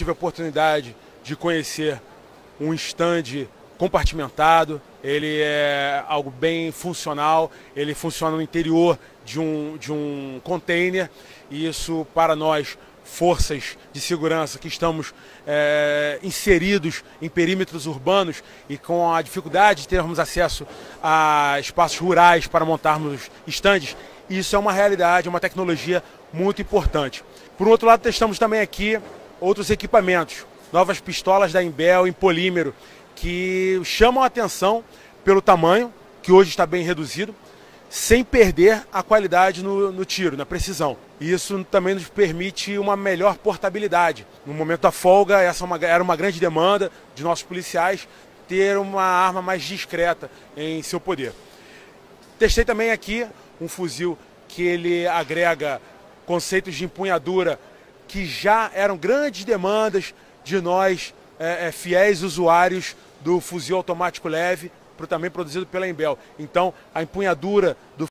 tive a oportunidade de conhecer um stand compartimentado, ele é algo bem funcional, ele funciona no interior de um, de um container. E isso para nós forças de segurança que estamos é, inseridos em perímetros urbanos e com a dificuldade de termos acesso a espaços rurais para montarmos estandes, isso é uma realidade, uma tecnologia muito importante. Por outro lado, testamos também aqui outros equipamentos, novas pistolas da Imbel em polímero, que chamam a atenção pelo tamanho, que hoje está bem reduzido, sem perder a qualidade no, no tiro, na precisão. Isso também nos permite uma melhor portabilidade. No momento da folga, essa é era uma grande demanda de nossos policiais ter uma arma mais discreta em seu poder. Testei também aqui um fuzil que ele agrega conceitos de empunhadura que já eram grandes demandas de nós, é, é, fiéis usuários do fuzil automático leve, também produzido pela Embel. Então, a empunhadura do